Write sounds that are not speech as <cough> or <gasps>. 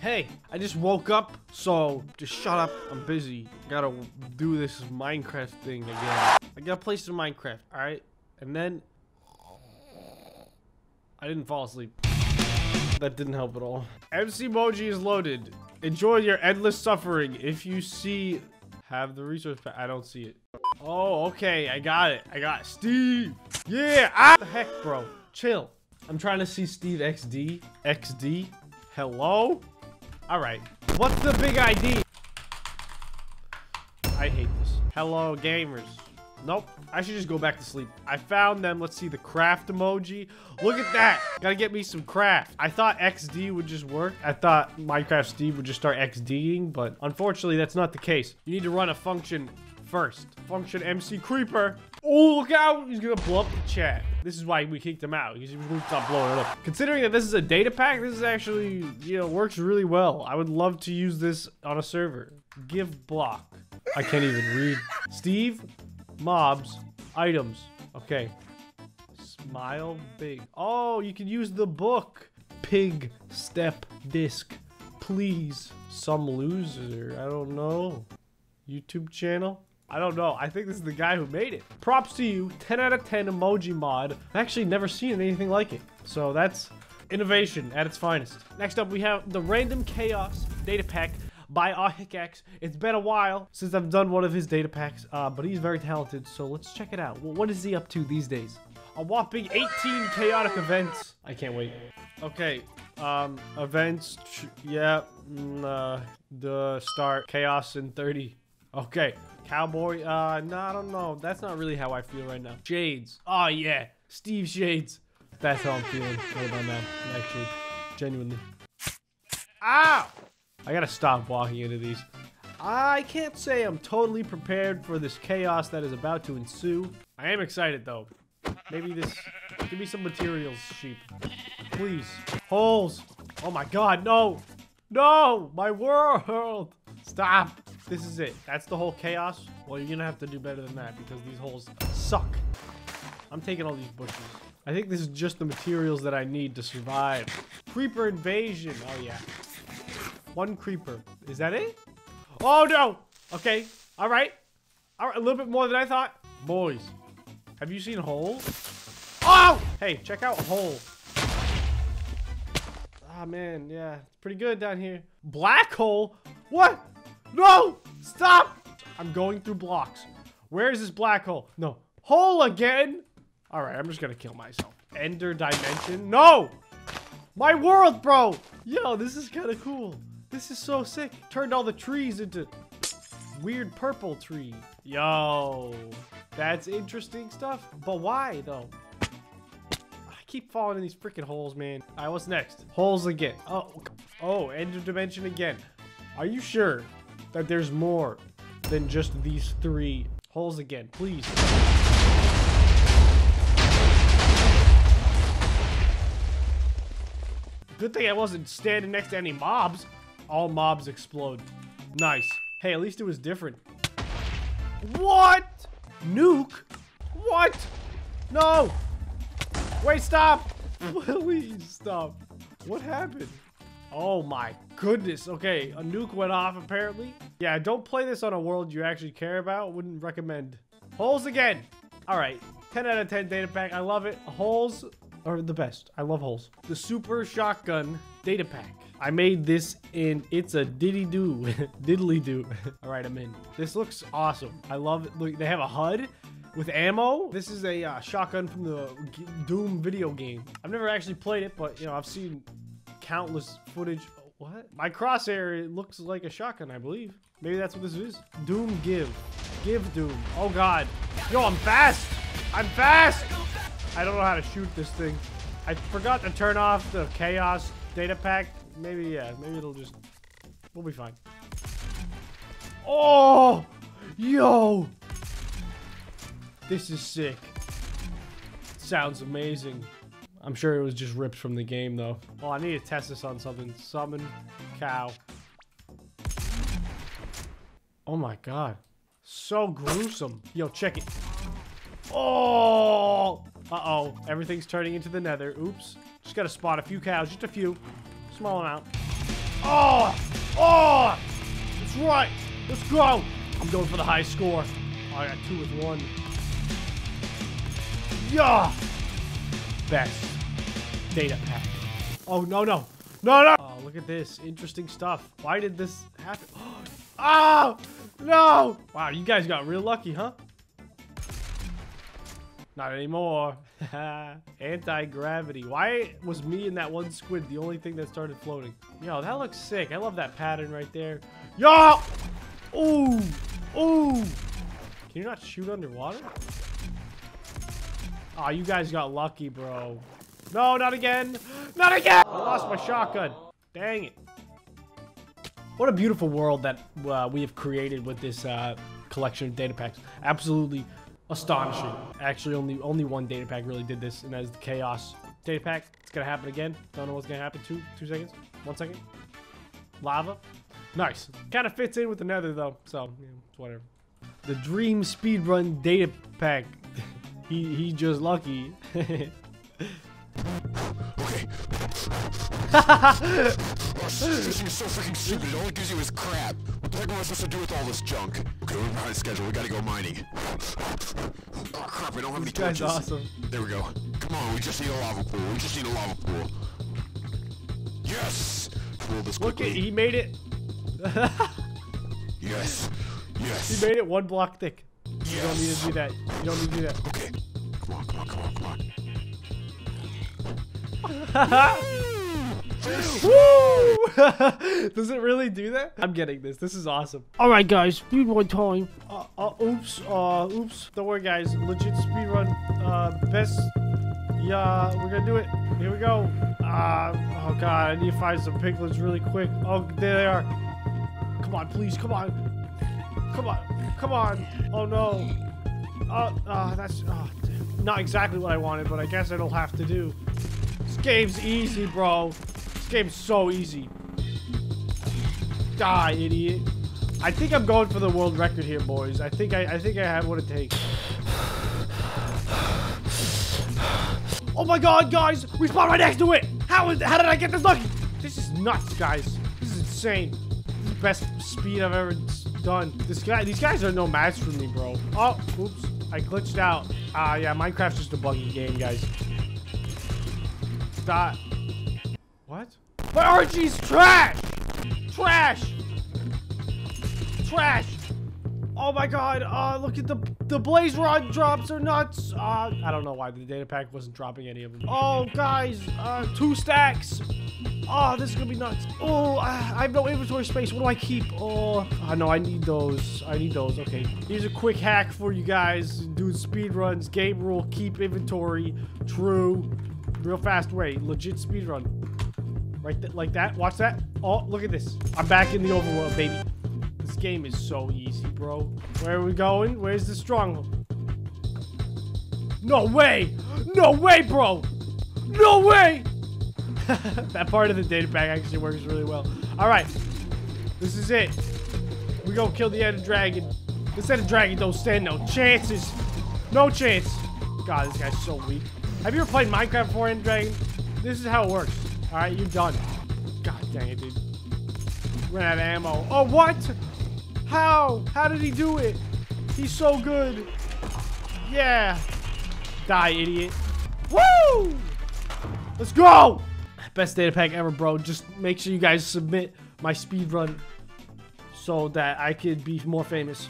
Hey, I just woke up, so just shut up. I'm busy. Gotta do this Minecraft thing again. I gotta play some Minecraft, alright? And then... I didn't fall asleep. That didn't help at all. MCmoji is loaded. Enjoy your endless suffering. If you see... Have the resource pack. I don't see it. Oh, okay. I got it. I got. Steve. Yeah. Ah. What the heck, bro? Chill. I'm trying to see Steve XD. XD. Hello? All right. What's the big ID? I hate this. Hello, gamers. Nope. I should just go back to sleep. I found them. Let's see the craft emoji. Look at that. Gotta get me some craft. I thought XD would just work. I thought Minecraft Steve would just start XDing, but unfortunately, that's not the case. You need to run a function first. Function MC Creeper. Oh, look out. He's gonna blow up the chat. This is why we kicked him out. He's gonna stop blowing it up. Considering that this is a data pack, this is actually, you know, works really well. I would love to use this on a server. Give block. I can't even read. Steve, mobs, items. Okay. Smile big. Oh, you can use the book. Pig step disc. Please. Some loser. I don't know. YouTube channel? I don't know. I think this is the guy who made it. Props to you. 10 out of 10 emoji mod. I've actually never seen anything like it. So that's innovation at its finest. Next up, we have the Random Chaos Data Pack by Ahickax. It's been a while since I've done one of his data packs, uh, but he's very talented, so let's check it out. Well, what is he up to these days? A whopping 18 chaotic events. I can't wait. Okay, um, events, yeah, mm, uh, the start, chaos in 30. Okay, Cowboy, uh, no, I don't know. That's not really how I feel right now. Shades. Oh, yeah. Steve Shades. That's how I'm feeling right about now, actually. Genuinely. Ow! I gotta stop walking into these. I can't say I'm totally prepared for this chaos that is about to ensue. I am excited, though. Maybe this... Give me some materials, sheep. Please. Holes. Oh my god, no! No! My world! Stop! This is it. That's the whole chaos. Well, you're gonna have to do better than that because these holes suck. I'm taking all these bushes. I think this is just the materials that I need to survive. Creeper invasion. Oh, yeah. One creeper. Is that it? Oh, no. Okay. All right. All right. A little bit more than I thought. Boys, have you seen holes? Oh! Hey, check out hole. Ah, man. Yeah, it's pretty good down here. Black hole? What? No! Stop! I'm going through blocks. Where is this black hole? No. Hole again? Alright, I'm just gonna kill myself. Ender dimension? No! My world, bro! Yo, this is kind of cool. This is so sick. Turned all the trees into weird purple tree. Yo, that's interesting stuff. But why, though? I keep falling in these freaking holes, man. All right, what's next? Holes again. Oh, oh, ender dimension again. Are you sure? That there's more than just these three holes again. Please. Good thing I wasn't standing next to any mobs. All mobs explode. Nice. Hey, at least it was different. What? Nuke? What? No. Wait, stop. <laughs> Please stop. What happened? Oh my goodness. Okay, a nuke went off apparently. Yeah, don't play this on a world you actually care about. Wouldn't recommend. Holes again. All right, 10 out of 10 data pack. I love it. Holes are the best. I love holes. The super shotgun data pack. I made this in, it's a diddy do, <laughs> diddly do. <laughs> All right, I'm in. This looks awesome. I love it. Look, they have a HUD with ammo. This is a uh, shotgun from the Doom video game. I've never actually played it, but you know, I've seen countless footage. What? My crosshair looks like a shotgun, I believe. Maybe that's what this is. Doom give. Give Doom. Oh god. Yo, I'm fast! I'm fast! I don't know how to shoot this thing. I forgot to turn off the chaos data pack. Maybe, yeah, maybe it'll just... We'll be fine. Oh! Yo! This is sick. Sounds amazing. I'm sure it was just ripped from the game, though. Oh, I need to test this on something. Summon cow. Oh my god. So gruesome. Yo, check it. Oh! Uh-oh. Everything's turning into the nether. Oops. Just gotta spot a few cows. Just a few. Small amount. Oh! Oh! That's right. Let's go. I'm going for the high score. Oh, I got two with one. Yeah. Best data pack. Oh, no, no. No, no. Oh, look at this. Interesting stuff. Why did this happen? <gasps> Oh, no. Wow, you guys got real lucky, huh? Not anymore. <laughs> Anti-gravity. Why was me and that one squid the only thing that started floating? Yo, that looks sick. I love that pattern right there. Yo! Ooh! Ooh! Can you not shoot underwater? Oh, you guys got lucky, bro. No, not again! Not again! I lost my shotgun. Dang it. What a beautiful world that uh, we have created with this uh, collection of data packs. Absolutely astonishing. Actually, only only one data pack really did this, and that is the Chaos data pack. It's gonna happen again. Don't know what's gonna happen. Two, two seconds. One second. Lava. Nice. Kind of fits in with the Nether though, so yeah, whatever. The Dream Speedrun data pack. He he just lucky. okay. <laughs> this is so freaking stupid. It only gives you his crap. What the heck am I supposed to do with all this junk? Okay, we're behind schedule. We gotta go mining. Oh crap, I don't have any this torches. awesome. There we go. Come on, we just need a lava pool. We just need a lava pool. Yes! Pool this Look at he made it. <laughs> yes. Yes. He made it one block thick. yes. You don't need to do that. You don't need to do that. Okay. Woo! <laughs> Does it really do that? I'm getting this. This is awesome. All right, guys. Speed one time. Uh, uh, oops. Uh, oops. Don't worry, guys. Legit speed run. Uh, best. Yeah, we're gonna do it. Here we go. Uh, oh god, I need to find some piglins really quick. Oh, there they are. Come on, please. Come on. Come on. Come on. Oh no. Uh, uh that's uh, not exactly what I wanted, but I guess it'll have to do. Game's easy, bro. This game's so easy. Die, idiot. I think I'm going for the world record here, boys. I think I, I think I have what it takes. Oh my god, guys! We spawned right next to it! How is how did I get this lucky? This is nuts, guys. This is insane. This is the best speed I've ever done. This guy these guys are no match for me, bro. Oh, oops. I glitched out. Ah, yeah, Minecraft's just a buggy game, guys. Stop. What? My RNG's trash! Trash! Trash! Oh my god, uh, look at the the blaze rod drops are nuts. Uh, I don't know why the data pack wasn't dropping any of them. Oh, guys, uh, two stacks. Oh, this is gonna be nuts. Oh, I I have no inventory space. What do I keep? Oh, I know I need those. I need those. Okay. Here's a quick hack for you guys. Doing speed runs. Game rule: keep inventory. True. Real fast way. Legit speed run. Right th like that. Watch that. Oh, look at this. I'm back in the overworld, baby. This game is so easy, bro. Where are we going? Where's the stronghold? No way! No way, bro! No way! <laughs> that part of the data pack actually works really well. All right, this is it. We gonna kill the Ender Dragon. This Ender Dragon don't stand no chances. No chance. God, this guy's so weak. Have you ever played Minecraft before, Ender Dragon? This is how it works. All right, you're done. God dang it, dude. Ran out of ammo. Oh, what? How? How did he do it? He's so good. Yeah. Die, idiot. Woo! Let's go! Best data pack ever, bro. Just make sure you guys submit my speed run so that I could be more famous.